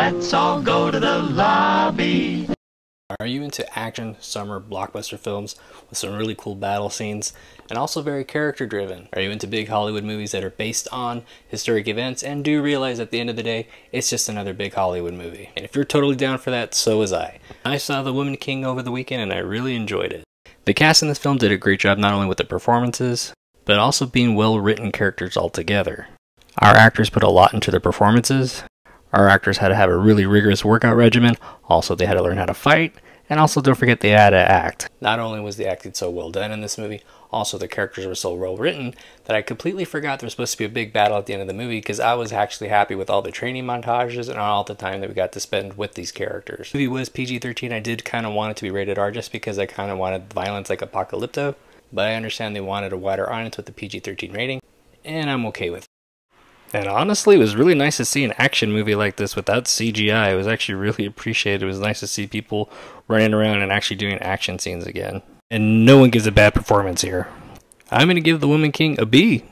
Let's all go to the lobby. Are you into action summer blockbuster films with some really cool battle scenes and also very character driven? Are you into big Hollywood movies that are based on historic events and do realize at the end of the day it's just another big Hollywood movie? And if you're totally down for that, so was I. I saw The Woman King over the weekend and I really enjoyed it. The cast in this film did a great job not only with the performances, but also being well written characters altogether. Our actors put a lot into their performances, our actors had to have a really rigorous workout regimen. Also, they had to learn how to fight. And also, don't forget they had to act. Not only was the acting so well done in this movie, also the characters were so well written that I completely forgot there was supposed to be a big battle at the end of the movie because I was actually happy with all the training montages and all the time that we got to spend with these characters. The movie was PG-13. I did kind of want it to be rated R just because I kind of wanted violence like Apocalypto, but I understand they wanted a wider audience with the PG-13 rating, and I'm okay with it. And honestly, it was really nice to see an action movie like this without CGI. It was actually really appreciated. It was nice to see people running around and actually doing action scenes again. And no one gives a bad performance here. I'm going to give The Woman King a B.